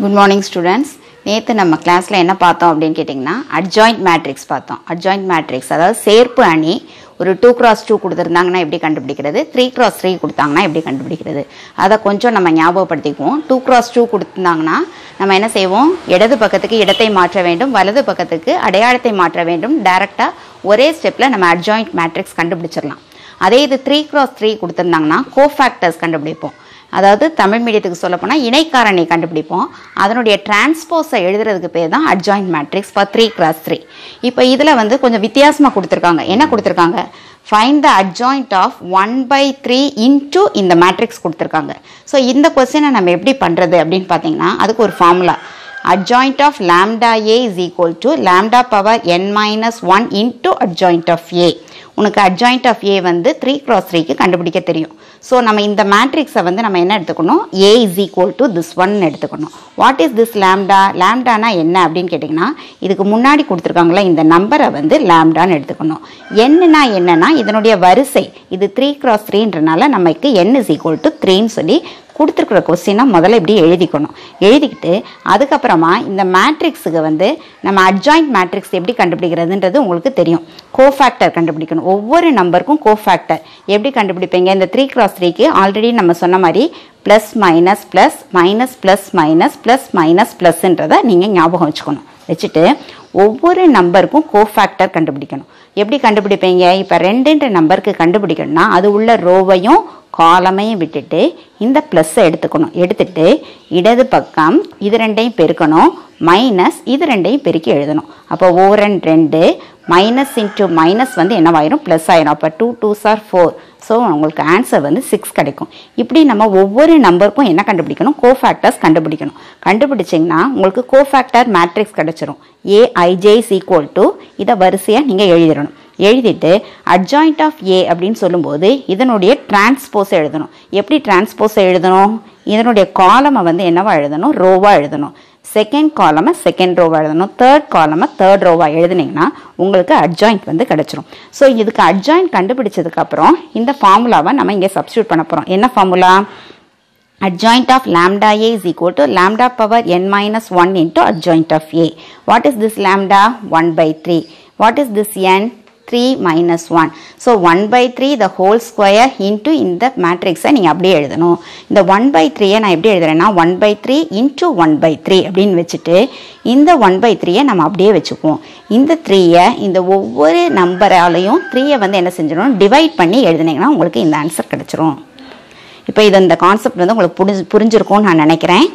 Good morning students நேற்று நம்ம கிளாஸில் என்ன பார்த்தோம் அப்படின்னு கேட்டிங்கன்னா அட்ஜாயிண்ட் மேட்ரிக்ஸ் பார்த்தோம். அட்ஜாயிண்ட் மேட்ரிக்ஸ் அதாவது சேர்ப்பு அணி ஒரு டூ கிராஸ் டூ கொடுத்துருந்தாங்கன்னா எப்படி கண்டுபிடிக்கிறது? த்ரீ கிராஸ் த்ரீ கொடுத்தாங்கன்னா எப்படி கண்டுபிடிக்கிறது? அதை கொஞ்சம் நம்ம ஞாபகப்படுத்திக்குவோம். டூ கிராஸ் டூ கொடுத்துருந்தாங்கன்னா நம்ம என்ன செய்வோம்? இடது பக்கத்துக்கு இடத்தை மாற்ற வேண்டும் வலது பக்கத்துக்கு அடையாளத்தை மாற்ற வேண்டும். டைரெக்டாக ஒரே ஸ்டெப்பில் நம்ம அட்ஜாயிண்ட் மேட்ரிக்ஸ் கண்டுபிடிச்சிடலாம். அதே இது த்ரீ கிராஸ் த்ரீ கொடுத்துருந்தாங்கன்னா கோஃபேக்டர்ஸ் கண்டுபிடிப்போம். அதாவது தமிழ் மீடியத்துக்கு சொல்ல போனால் இணைக்காரணி கண்டுபிடிப்போம். அதனுடைய டிரான்ஸ்போஸை எழுதுறதுக்கு பேர் தான் adjoint matrix for three cross three இப்போ இதில் வந்து கொஞ்சம் வித்தியாசமாக கொடுத்துருக்காங்க. என்ன கொடுத்துருக்காங்க? Find the adjoint of one by three into இந்த மேட்ரிக்ஸ் கொடுத்துருக்காங்க. ஸோ இந்த கொஸ்டினை நம்ம எப்படி பண்ணுறது அப்படின்னு பார்த்தீங்கன்னா அதுக்கு ஒரு formula adjoint of lambda a is equal to lambda power n minus 1 into adjoint of a. உனக்கு அட்ஜாயிண்ட் ஆஃப் ஏ வந்து த்ரீ க்ராஸ் த்ரீக்கு கண்டுபிடிக்க தெரியும். ஸோ நம்ம இந்த மேட்ரிக்ஸை வந்து நம்ம என்ன எடுத்துக்கணும்? A is equal to this one எடுத்துக்கணும். வாட் இஸ் திஸ் லேம்டா லேம்டானா என்ன அப்படின்னு கேட்டிங்கன்னா இதுக்கு முன்னாடி கொடுத்துருக்காங்களா இந்த நம்பரை வந்து லேம்டான்னு எடுத்துக்கணும். என்னன்னா என்னன்னா இதனுடைய வரிசை இது த்ரீ க்ராஸ் த்ரீன்றனால நமக்கு என் is equal to த்ரீன்னு சொல்லி கொடுத்துருக்குற கொஸ்டினை முதல்ல இப்படி எழுதிக்கணும். எழுதிக்கிட்டு அதுக்கப்புறமா இந்த மேட்ரிக்ஸுக்கு வந்து நம்ம அட்ஜாயிண்ட் மேட்ரிக்ஸ் எப்படி கண்டுபிடிக்கிறதுன்றது உங்களுக்கு தெரியும். கோஃபேக்டர் கண்டுபிடிக்கணும். ஒவ்வொரு நம்பருக்கும் கோஃபேக்டர் எப்படி கண்டுபிடிப்பீங்க? இந்த த்ரீ கிராஸ் த்ரீக்கு ஆல்ரெடி நம்ம சொன்ன மாதிரி plus minus plus minus plus minus plus minus ப்ளஸ்ன்றதை நீங்கள் ஞாபகம் வச்சுக்கணும். வச்சுட்டு ஒவ்வொரு நம்பருக்கும் கோஃபேக்டர் கண்டுபிடிக்கணும். எப்படி கண்டுபிடிப்பீங்க? இப்போ ரெண்டுன்ற நம்பருக்கு கண்டுபிடிக்கணும்னா அது உள்ள ரோவையும் காலமையும் விட்டுட்டு இந்த ப்ளஸ்ஸை எடுத்துக்கணும். எடுத்துட்டு இடது பக்கம் இது ரெண்டையும் பெருக்கணும். மைனஸ் இது ரெண்டையும் பெருக்கி எழுதணும். அப்போ ஓரன் ரெண்டு மைனஸ் இன்ட்டு மைனஸ் வந்து என்னவாயிரும்? ப்ளஸ் ஆயிரும். அப்போ டூ டூ சார் ஃபோர் ஸோ உங்களுக்கு ஆன்சர் வந்து சிக்ஸ் கிடைக்கும். இப்படி நம்ம ஒவ்வொரு நம்பருக்கும் என்ன கண்டுபிடிக்கணும்? கோஃபேக்டர்ஸ் கண்டுபிடிக்கணும். கண்டுபிடிச்சிங்கன்னா உங்களுக்கு கோஃபேக்டர் மேட்ரிக்ஸ் கிடச்சிரும். ஏஐஜே இஸ் ஈக்குவல் டு இதை வரிசையாக நீங்கள் எழுதிடணும். எழுதிட்டு அட்ஜாயிண்ட் ஆஃப் ஏ அப்படின்னு சொல்லும்போது இதனுடைய டிரான்ஸ்போஸை எழுதணும். எப்படி டிரான்ஸ்போஸை எழுதணும்? இதனுடைய காலமை வந்து என்னவா எழுதணும்? ரோவாக எழுதணும். செகண்ட் காலமை செகண்ட் ரோவாக எழுதணும் தேர்ட் காலமை தேர்ட் ரோவாக எழுதுனீங்கன்னா உங்களுக்கு அட்ஜாயிண்ட் வந்து கிடச்சிரும் ஸோ இதுக்கு அட்ஜாயிண்ட் கண்டுபிடிச்சதுக்கப்புறம் இந்த ஃபார்முலாவை நம்ம இங்கே சப்ஸ்டியூட் பண்ண போகிறோம் என்ன formula adjoint of lambda a is equal to lambda power n minus 1 into adjoint of a. What is this lambda? 1 by 3. What is this n? 3 minus 1. So 1 by 3 the whole square into இந்த மேட்ரிக்ஸை நீங்கள் அப்படியே எழுதணும். இந்த 1 by 3 நான் எப்படி எழுதுறேன்னா 1 by 3 into 1 by 3 அப்படின்னு வச்சுட்டு இந்த 1 by 3 நம்ம அப்படியே வச்சுக்குவோம். இந்த 3 இந்த ஒவ்வொரு நம்பராலையும் 3 வந்து என்ன செஞ்சிடணும் டிவைட் பண்ணி எழுதுனீங்கன்னா உங்களுக்கு இந்த ஆன்சர் கிடச்சிரும். இப்போ இது இந்த கான்செப்ட் வந்து உங்களுக்கு புரிஞ்சு புரிஞ்சிருக்கும்னு நான் நினைக்கிறேன்.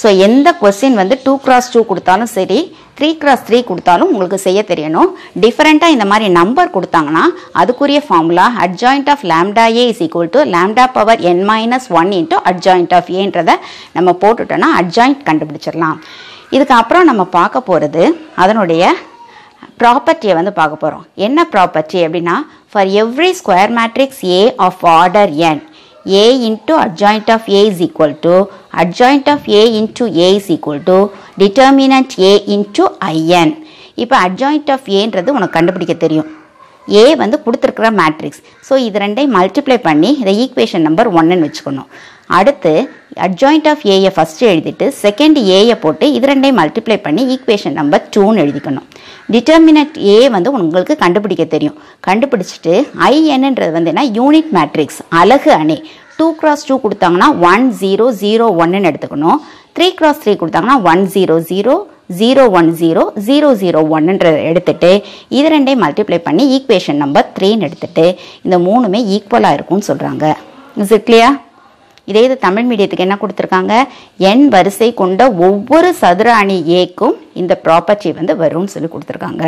ஸோ எந்த கொஸ்டின் வந்து டூ கிராஸ் டூ கொடுத்தாலும் சரி த்ரீ கிராஸ் த்ரீ கொடுத்தாலும் உங்களுக்கு செய்ய தெரியணும். டிஃப்ரெண்ட்டாக இந்த மாதிரி நம்பர் கொடுத்தாங்கன்னா அதுக்குரிய formula adjoint of lambda A is equal to lambda power n minus one into adjoint of ஏன்றதை நம்ம போட்டுட்டோன்னா அட்ஜாயிண்ட் கண்டுபிடிச்சிடலாம். இதுக்கப்புறம் நம்ம பார்க்க போகிறது அதனுடைய ப்ராப்பர்ட்டியை வந்து பார்க்க போகிறோம் என்ன ப்ராப்பர்ட்டி அப்படின்னா for every square matrix A of order n a into adjoint of a is equal to adjoint of a into a is equal to determinant a into in இப்போ adjoint of aன்றது உனக்கு கண்டுபிடிக்க தெரியும் ஏ வந்து கொடுத்துருக்குற matrix so இது ரெண்டையும் multiply பண்ணி இதை ஈக்குவேஷன் நம்பர் ஒன்னுன்னு வச்சுக்கணும். அடுத்து அட்ஜாயிண்ட் ஆஃப் ஏயை ஃபஸ்ட்டு எழுதிட்டு செகண்ட் ஏயை போட்டு இது ரெண்டையும் மல்டிப்ளை பண்ணி ஈக்குவேஷன் நம்பர் டூன்னு எழுதிக்கணும். டிட்டர்மினட் ஏ வந்து உங்களுக்கு கண்டுபிடிக்க தெரியும். கண்டுபிடிச்சிட்டு ஐஎன்ன்றது வந்து என்ன? யூனிட் மேட்ரிக்ஸ் அழகு அணி. டூ கிராஸ் டூ கொடுத்தாங்கன்னா ஒன் ஜீரோ ஜீரோ ஒன்னுன்னு எடுத்துக்கணும். த்ரீ கிராஸ் த்ரீ கொடுத்தாங்கன்னா one zero zero zero one zero zero zero ஒன்னுன்ற எடுத்துட்டு இது ரெண்டையும் மல்டிப்ளை பண்ணி ஈக்குவேஷன் நம்பர் த்ரீன்னு எடுத்துட்டு இந்த மூணுமே ஈக்குவலாக இருக்கும்னு சொல்கிறாங்க இஸ் இட் கிளியா இதே இது தமிழ் மீடியத்துக்கு என்ன கொடுத்துருக்காங்க? என் வரிசை கொண்ட ஒவ்வொரு சதுர அணி ஏக்கும் இந்த ப்ராப்பர்ட்டி வந்து வரும்னு சொல்லி கொடுத்துருக்காங்க.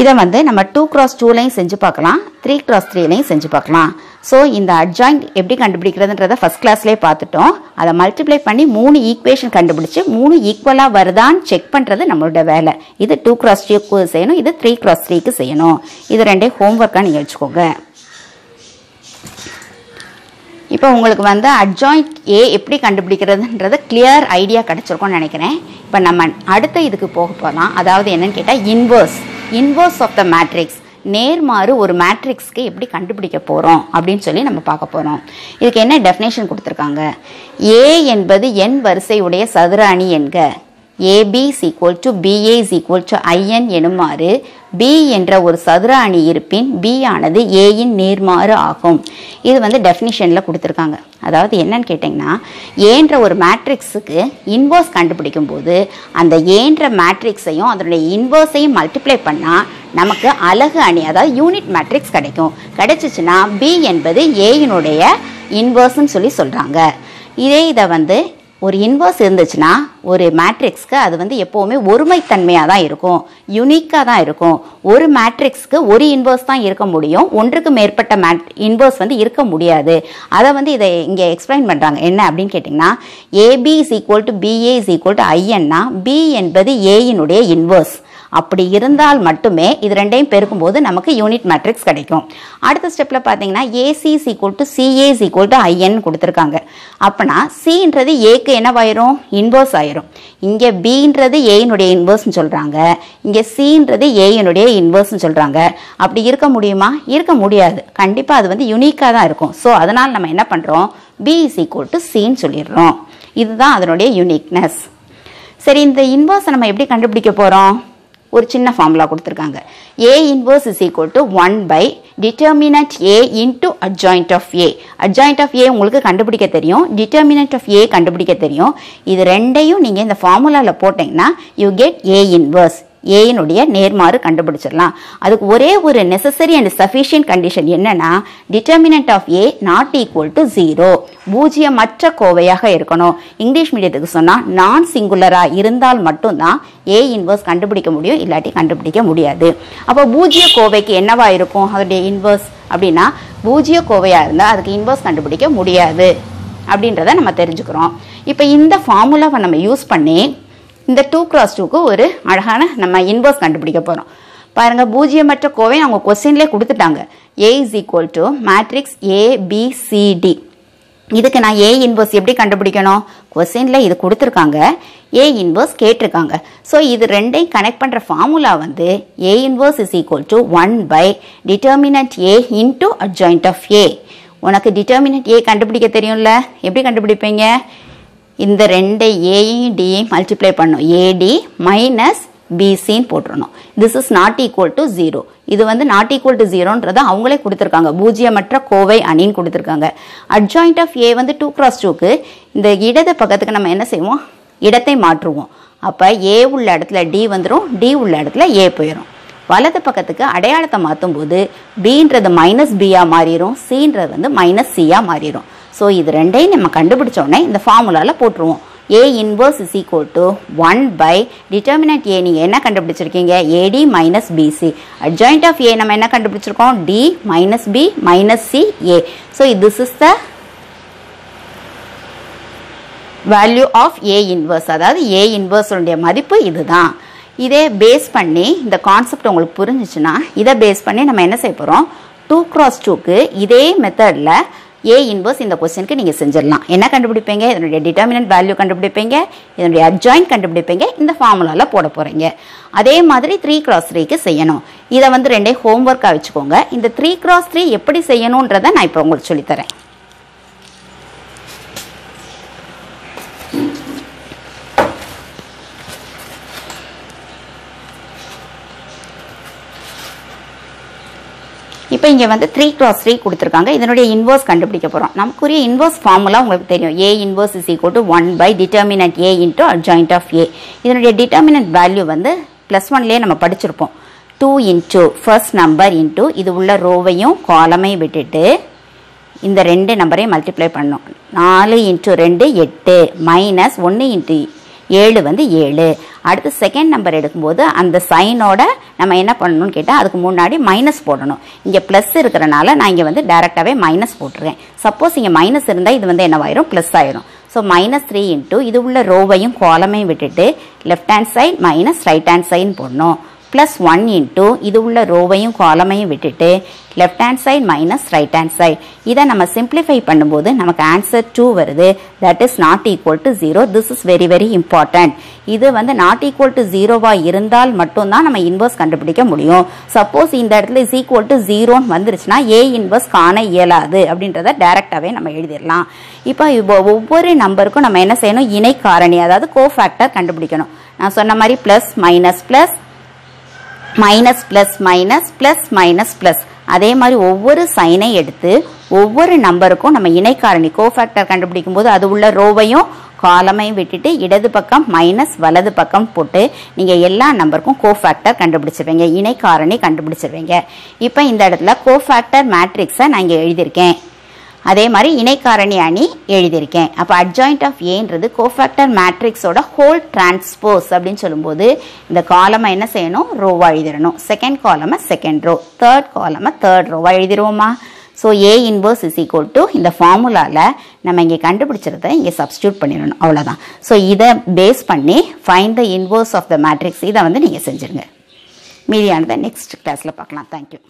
இதை வந்து நம்ம டூ கிராஸ் டூலையும் செஞ்சு பார்க்கலாம். த்ரீ கிராஸ் த்ரீலையும் செஞ்சு பார்க்கலாம். ஸோ இந்த அட்ஜாயிண்ட் எப்படி கண்டுபிடிக்கிறதுன்றதை ஃபஸ்ட் கிளாஸ்லேயே பார்த்துட்டோம். அதை மல்டிப்ளை பண்ணி மூணு ஈக்குவேஷன் கண்டுபிடிச்சு மூணு ஈக்குவலாக வருதான்னு செக் பண்ணுறது நம்மளோட வேலை. இது டூ கிராஸ் டூக்கு செய்யணும் இது த்ரீ கிராஸ் த்ரீக்கு செய்யணும். இது ரெண்டே ஹோம்ஒர்க்காக நீங்கள் வச்சுக்கோங்க. இப்போ உங்களுக்கு வந்து அட்ஜாயிண்ட் ஏ எப்படி கண்டுபிடிக்கிறதுன்றது கிளியர் ஐடியா கிடச்சிருக்கோன்னு நினைக்கிறேன். இப்போ நம்ம அடுத்த இதுக்கு போக போகலாம் அதாவது என்னன்னு கேட்டால் inverse inverse of the matrix நேர்மாறு ஒரு மேட்ரிக்ஸ்க்கு எப்படி கண்டுபிடிக்க போகிறோம் அப்படின்னு சொல்லி நம்ம பார்க்க போகிறோம் இதுக்கு என்ன டெஃபினேஷன் கொடுத்துருக்காங்க? ஏ என்பது என் வரிசையுடைய சதுர அணி என்க. AB is to BA is to I n எனுமாறு B என்ற ஒரு சதுர அணி இருப்பின் பி ஆனது ஏயின் நேர்மாறு ஆகும். இது வந்து டெஃபினிஷனில் கொடுத்துருக்காங்க. அதாவது என்னன்னு கேட்டிங்கன்னா ஏன்ற ஒரு மேட்ரிக்ஸுக்கு இன்வர்ஸ் கண்டுபிடிக்கும் போது அந்த ஏன்ற மேட்ரிக்ஸையும் அதனுடைய இன்வர்ஸையும் மல்டிப்ளை பண்ணால் நமக்கு அலகு அணி அதாவது யூனிட் மேட்ரிக்ஸ் கிடைக்கும். கிடைச்சிச்சுன்னா பி என்பது ஏயினுடைய இன்வர்ஸ்ன்னு சொல்லி சொல்கிறாங்க இதே இதை வந்து ஒரு இன்வர்ஸ் இருந்துச்சுன்னா ஒரு மேட்ரிக்ஸ்க்கு அது வந்து எப்போவுமே ஒருமைத்தன்மையாக தான் இருக்கும். யுனிக்காக தான் இருக்கும். ஒரு மேட்ரிக்ஸ்க்கு ஒரு இன்வர்ஸ் தான் இருக்க முடியும். ஒன்றுக்கு மேற்பட்ட மேட் இன்வர்ஸ் வந்து இருக்க முடியாது. அதை வந்து இதை இங்கே எக்ஸ்பிளைன் பண்ணுறாங்க என்ன அப்படின்னு கேட்டிங்கன்னா AB is equal to BA is equal to ஐஎன்னா B என்பது ஏயினுடைய இன்வர்ஸ் அப்படி இருந்தால் மட்டுமே இது ரெண்டையும் பெருக்கும்போது நமக்கு யூனிட் மேட்ரிக்ஸ் கிடைக்கும். அடுத்த ஸ்டெப்பில் பார்த்தீங்கன்னா AC is equal to CA equal to I n கொடுத்துருக்காங்க. அப்போனா சின்றது ஏக்கு என்னவாயிரும் இன்வர்ஸ் ஆயிரும்? இங்கே பின்றது ஏயினுடைய இன்வர்ஸ்னு சொல்கிறாங்க இங்கே சின்றது ஏயினுடைய இன்வர்ஸ்னு சொல்கிறாங்க அப்படி இருக்க முடியுமா? இருக்க முடியாது. கண்டிப்பாக அது வந்து யுனிக்காக தான் இருக்கும். ஸோ அதனால் நம்ம என்ன பண்ணுறோம் பி இஸ் ஈக்குவல் டு சின்னு சொல்லிடுறோம். இதுதான் அதனுடைய யூனிக்னஸ் சரி இந்த இன்வர்ஸை நம்ம எப்படி கண்டுபிடிக்க போகிறோம் ஒரு சின்ன ஃபார்முலா கொடுத்துருக்காங்க. A inverse is equal to one by determinant A into adjoint of A adjoint of A உங்களுக்கு கண்டுபிடிக்க தெரியும். டிட்டர்மினட் ஆஃப் ஏ கண்டுபிடிக்க தெரியும். இது ரெண்டையும் நீங்கள் இந்த ஃபார்முலாவில் போட்டிங்கன்னா யூ கெட் ஏ இன்வர்ஸ் ஏயினுடைய நேர்மாறு கண்டுபிடிச்சிடலாம். அதுக்கு ஒரே ஒரு நெசசரி அண்ட் சஃபிஷியன்ட் கண்டிஷன் என்னன்னா determinant of A not equal to zero பூஜ்ஜியமற்ற கோவையாக இருக்கணும். இங்கிலீஷ் மீடியத்துக்கு சொன்னால் நான் சிங்குலராக இருந்தால் மட்டும்தான் ஏ இன்வர்ஸ் கண்டுபிடிக்க முடியும் இல்லாட்டி கண்டுபிடிக்க முடியாது. அப்போ பூஜ்ஜிய கோவைக்கு என்னவா இருக்கும்? அதோடைய இன்வர்ஸ் அப்படின்னா பூஜ்ஜிய கோவையாக இருந்தால் அதுக்கு இன்வர்ஸ் கண்டுபிடிக்க முடியாது. அப்படின்றத நம்ம தெரிஞ்சுக்கிறோம். இப்போ இந்த ஃபார்முலாவை நம்ம யூஸ் பண்ணி இந்த டூ கிராஸ் டூக்கு ஒரு அழகான நம்ம இன்வர்ஸ் கண்டுபிடிக்க போகிறோம் பாருங்க பூஜ்ஜியமற்ற கோவை அவங்க கொஸ்டின்லேயே கொடுத்துட்டாங்க. A is equal to matrix ABCD இதுக்கு நான் ஏ இன்வர்ஸ் எப்படி கண்டுபிடிக்கணும்? கொஸ்டினில் இது கொடுத்துருக்காங்க. ஏ இன்வர்ஸ் கேட்டிருக்காங்க. ஸோ இது ரெண்டையும் கனெக்ட் பண்ணுற ஃபார்முலா வந்து A inverse is equal to one by determinant A into adjoint of A உனக்கு டிட்டர்மினட் ஏ கண்டுபிடிக்க தெரியும்ல? எப்படி கண்டுபிடிப்பீங்க? இந்த ரெண்டு ஏயும் டியையும் மல்டிப்ளை பண்ணும். ஏடி மைனஸ் பிசின்னு போட்டுருணும் this is not equal to zero இது வந்து நாட் ஈக்குவல் டு ஜீரோன்றத அவங்களே கொடுத்துருக்காங்க. பூஜ்ஜியமற்ற கோவை அணின்னு கொடுத்துருக்காங்க. அட்ஜாயிண்ட் ஆஃப் ஏ வந்து டூ கிராஸ் டூக்கு இந்த இடது பக்கத்துக்கு நம்ம என்ன செய்வோம்? இடத்தை மாற்றுவோம். அப்போ ஏ உள்ள இடத்துல டி வந்துடும் டி உள்ள இடத்துல ஏ போயிடும் வலது பக்கத்துக்கு அடையாளத்தை மாற்றும் போது பின்றது மைனஸ் பியாக மாறிடும் சின்றது வந்து மைனஸ் சியாக மாறிடும் ஸோ இது ரெண்டையும் நம்ம கண்டுபிடிச்சோடனே இந்த ஃபார்முலாவில் போட்டுருவோம். A inverse is equal to one by determinant A நீங்கள் என்ன கண்டுபிடிச்சிருக்கீங்க? AD minus BC adjoint of A நம்ம என்ன கண்டுபிடிச்சிருக்கோம்? D minus B minus C A so this is the value of A inverse அதாவது ஏ இன்வர்ஸுடைய மதிப்பு இதுதான். இதே பேஸ் பண்ணி இந்த கான்செப்ட் உங்களுக்கு புரிஞ்சிச்சுன்னா இதை பேஸ் பண்ணி நம்ம என்ன செய்ய போகிறோம் டூ கிராஸ் டூக்கு இதே மெத்தடில் ஏ இன்வர்ஸ் இந்த கொஸ்டினுக்கு நீங்கள் செஞ்சிடலாம். என்ன கண்டுபிடிப்பீங்க? இதனுடைய டிட்டர்மினன்ட் வேல்யூ கண்டுபிடிப்பீங்க? இதனுடைய அட்ஜாயின் கண்டுபிடிப்பீங்க? இந்த ஃபார்முலாவில் போட போகிறீங்க அதே மாதிரி த்ரீ கிராஸ் த்ரீக்கு செய்யணும். இதை வந்து ரெண்டே ஹோம்ஒர்க்காக வச்சுக்கோங்க. இந்த த்ரீ கிராஸ் த்ரீ எப்படி செய்யணுன்றதை நான் இப்போ உங்களுக்கு சொல்லித்தரேன். இப்போ இங்கே வந்து த்ரீ கிராஸ் த்ரீ கொடுத்துருக்காங்க. இதனுடைய இன்வர்ஸ் கண்டுபிடிக்க போகிறோம் நமக்குரிய இன்வர்ஸ் ஃபார்முலா உங்களுக்கு தெரியும். A inverse is equal to one by determinant A into adjoint of A இதனுடைய டிட்டர்மினன்ட் வேல்யூ வந்து ப்ளஸ் ஒன்லேயே நம்ம படிச்சிருப்போம். Two into first number into இது உள்ள ரோவையும் காலமையும் விட்டுட்டு இந்த ரெண்டு நம்பரையும் மல்டிப்ளை பண்ணோம். நாலு இன்ட்டு ரெண்டு எட்டு. மைனஸ் ஒன்று இன்ட்டு ஏழு வந்து ஏழு. அடுத்து செகண்ட் நம்பர் எடுக்கும்போது அந்த சைனோட நம்ம என்ன பண்ணணும்னு கேட்டால் அதுக்கு முன்னாடி மைனஸ் போடணும். இங்கே ப்ளஸ் இருக்கிறனால நான் இங்கே வந்து டேரெக்டாகவே மைனஸ் போட்டுருவேன். சப்போஸ் இங்கே மைனஸ் இருந்தால் இது வந்து என்னவாயிரும் ப்ளஸ் ஆயிரும். ஸோ மைனஸ் த்ரீ இன்ட்டு இது உள்ள ரோவையும் கோலமையும் விட்டுட்டு left hand side minus right hand side போடணும். ப்ளஸ் ஒன் இன்ட்டு இது உள்ள ரோவையும் காலமையும் விட்டுட்டு left hand side minus right hand side இதை நம்ம சிம்பிளிஃபை பண்ணும்போது நமக்கு ஆன்சர் டூ வருது. That is not equal to zero this is very very important இது வந்து நாட் ஈக்குவல் டு ஜீரோவாக இருந்தால் மட்டும்தான் நம்ம இன்வர்ஸ் கண்டுபிடிக்க முடியும். சப்போஸ் இந்த இடத்துல இஸ் ஈக்குவல் டு ஜீரோன்னு வந்துருச்சுன்னா ஏ இன்வர்ஸ் காண இயலாது அப்படின்றத டேரெக்டாகவே நம்ம எழுதிடலாம். இப்போ இப்போ ஒவ்வொரு நம்பருக்கும் நம்ம என்ன செய்யணும்? இணை காரணி அதாவது கோஃபேக்டர் கண்டுபிடிக்கணும். நான் சொன்ன மாதிரி plus minus plus minus plus minus plus minus plus அதே மாதிரி ஒவ்வொரு சைனை எடுத்து ஒவ்வொரு நம்பருக்கும் நம்ம இணைக்காரணி கோஃபேக்டர் கண்டுபிடிக்கும் போது அது உள்ள ரோவையும் காலமையும் விட்டுட்டு இடது பக்கம் மைனஸ் வலது பக்கம் போட்டு நீங்கள் எல்லா நம்பருக்கும் கோஃபேக்டர் கண்டுபிடிச்சிருவீங்க இணைக்காரணி கண்டுபிடிச்சிருவீங்க. இப்போ இந்த இடத்துல கோஃபேக்டர் மேட்ரிக்ஸை நான் இங்கே எழுதியிருக்கேன். அதே மாதிரி இணைக்காரணி அணி எழுதியிருக்கேன். அப்போ அட்ஜாயிண்ட் ஆஃப் ஏன்றது கோஃபேக்டர் மேட்ரிக்ஸோட ஹோல் டிரான்ஸ்போஸ் அப்படின்னு சொல்லும்போது இந்த காலமை என்ன செய்யணும்? ரோவாக எழுதிடணும். செகண்ட் காலமை செகண்ட் ரோ தேர்ட் காலமை தேர்ட் ரோவாக எழுதிடுவோமா? So A inverse is equal to இந்த ஃபார்முலாவில் நம்ம இங்கே கண்டுபிடிச்சிருந்த இங்கே சப்ஸ்டியூட் பண்ணிடணும். அவ்வளோதான் ஸோ இதை பேஸ் பண்ணி find the inverse of the matrix இதை வந்து நீங்கள் செஞ்சுருங்க. மீதியானதை நெக்ஸ்ட் கிளாஸில் பார்க்கலாம். தேங்க்யூ